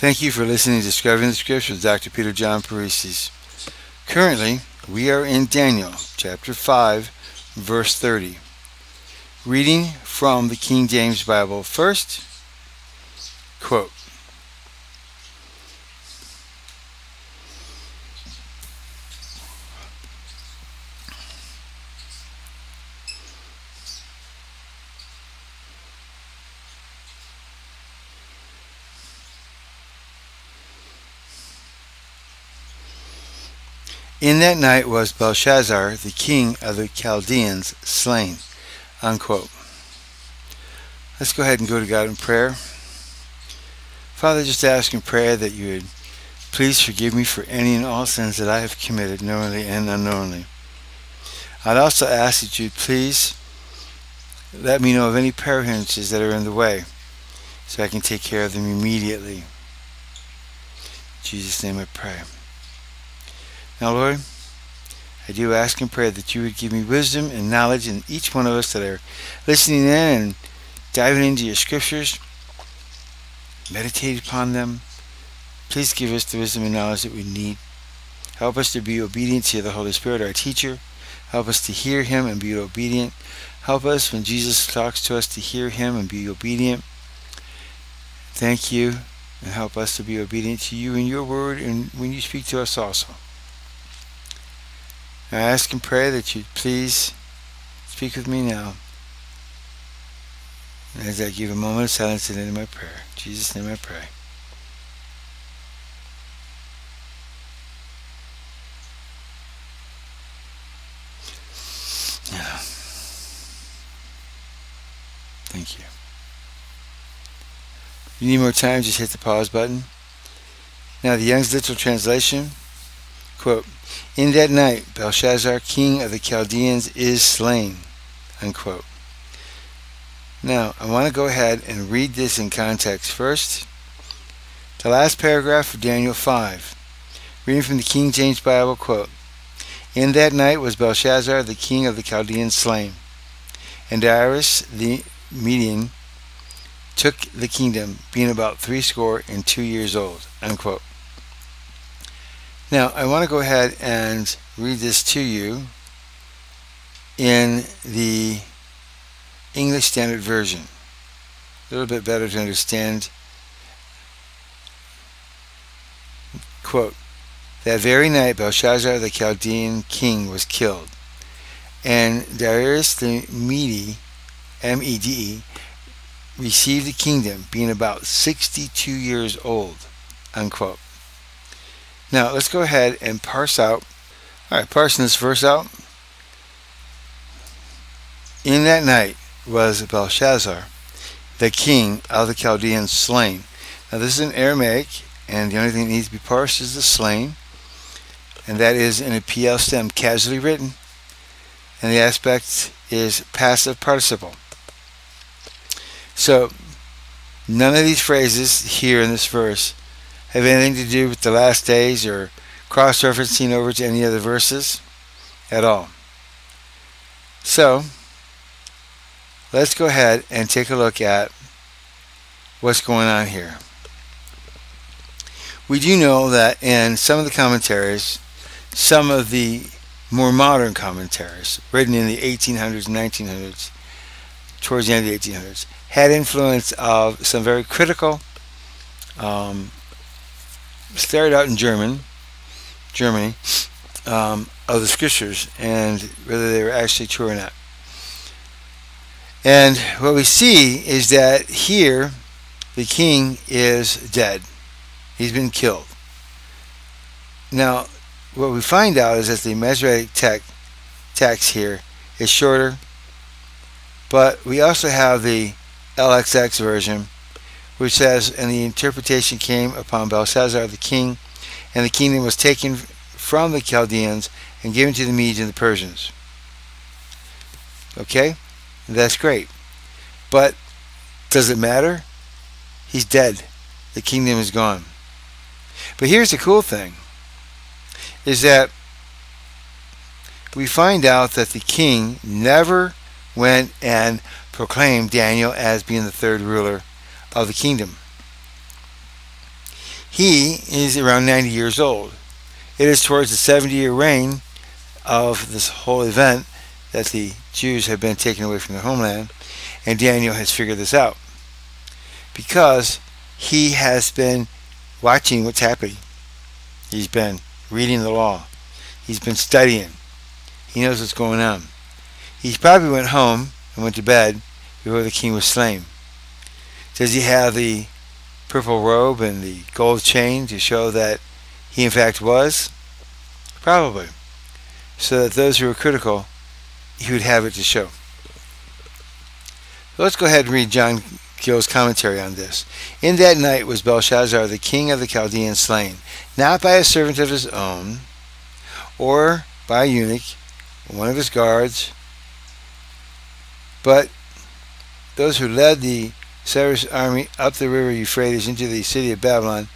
Thank you for listening to Discovering the Scriptures Dr. Peter John Parisis. Currently, we are in Daniel chapter 5, verse 30. Reading from the King James Bible first, quote, In that night was Belshazzar, the king of the Chaldeans, slain. Unquote. Let's go ahead and go to God in prayer. Father, just ask in prayer that you would please forgive me for any and all sins that I have committed, knowingly and unknowingly. I'd also ask that you'd please let me know of any prayer hindrances that are in the way so I can take care of them immediately. In Jesus' name I pray. Now, Lord, I do ask and pray that you would give me wisdom and knowledge in each one of us that are listening in and diving into your scriptures, meditate upon them. Please give us the wisdom and knowledge that we need. Help us to be obedient to the Holy Spirit, our teacher. Help us to hear him and be obedient. Help us when Jesus talks to us to hear him and be obedient. Thank you and help us to be obedient to you in your word and when you speak to us also. I ask and pray that you please speak with me now. As I give a moment of silence in my prayer. In Jesus' name I pray. Yeah. Thank you. If you need more time, just hit the pause button. Now, the Young's Literal Translation, quote, in that night, Belshazzar, king of the Chaldeans, is slain. Unquote. Now, I want to go ahead and read this in context first. The last paragraph of Daniel 5. Reading from the King James Bible, quote, In that night was Belshazzar, the king of the Chaldeans, slain. And Darius the Median took the kingdom, being about threescore and two years old. Unquote. Now, I want to go ahead and read this to you in the English Standard Version. A little bit better to understand. Quote, That very night Belshazzar the Chaldean king was killed, and Darius the Mede, M-E-D-E, received the kingdom, being about 62 years old, unquote. Now let's go ahead and parse out. All right, parsing this verse out. In that night was Belshazzar, the king of the Chaldeans, slain. Now this is in Aramaic, and the only thing that needs to be parsed is the slain, and that is in a PL stem, casually written, and the aspect is passive participle. So none of these phrases here in this verse have anything to do with the last days or cross-referencing over to any other verses at all. So, let's go ahead and take a look at what's going on here. We do know that in some of the commentaries, some of the more modern commentaries, written in the 1800s and 1900s, towards the end of the 1800s, had influence of some very critical um, started out in German, Germany, um, of the scriptures and whether they were actually true or not. And what we see is that here the king is dead. He's been killed. Now, what we find out is that the Masoretic text, text here is shorter, but we also have the LXX version which says, And the interpretation came upon Belshazzar the king, and the kingdom was taken from the Chaldeans and given to the Medes and the Persians. Okay? That's great. But does it matter? He's dead. The kingdom is gone. But here's the cool thing is that we find out that the king never went and proclaimed Daniel as being the third ruler of the kingdom. He is around 90 years old. It is towards the 70 year reign of this whole event that the Jews have been taken away from their homeland, and Daniel has figured this out because he has been watching what's happening. He's been reading the law. He's been studying. He knows what's going on. He probably went home and went to bed before the king was slain. Does he have the purple robe and the gold chain to show that he in fact was? Probably. So that those who were critical, he would have it to show. Let's go ahead and read John Gill's commentary on this. In that night was Belshazzar, the king of the Chaldeans, slain, not by a servant of his own, or by a eunuch, one of his guards, but those who led the Cyrus army up the river Euphrates into the city of Babylon,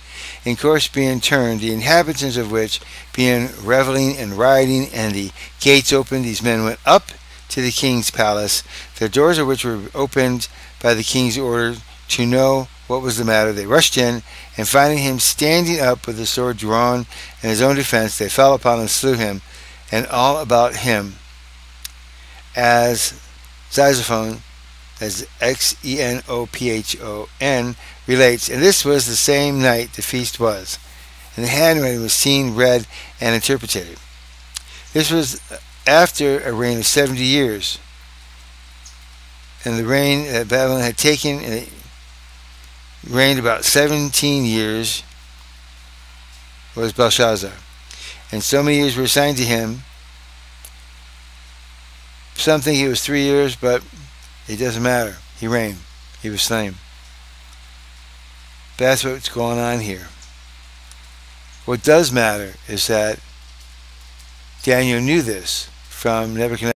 in course being turned, the inhabitants of which being reveling and rioting, and the gates opened, these men went up to the king's palace, the doors of which were opened by the king's order to know what was the matter. They rushed in, and finding him standing up with the sword drawn in his own defense, they fell upon and slew him, and all about him, as Xenophon, as X E N O P H O N, relates. And this was the same night the feast was, and the handwriting was seen, read, and interpreted. This was after a reign of 70 years. And the reign that Babylon had taken, and it reigned about 17 years, was Belshazzar. And so many years were assigned to him. Some think it was three years, but it doesn't matter. He reigned. He was slain. That's what's going on here. What does matter is that Daniel knew this from Nebuchadnezzar.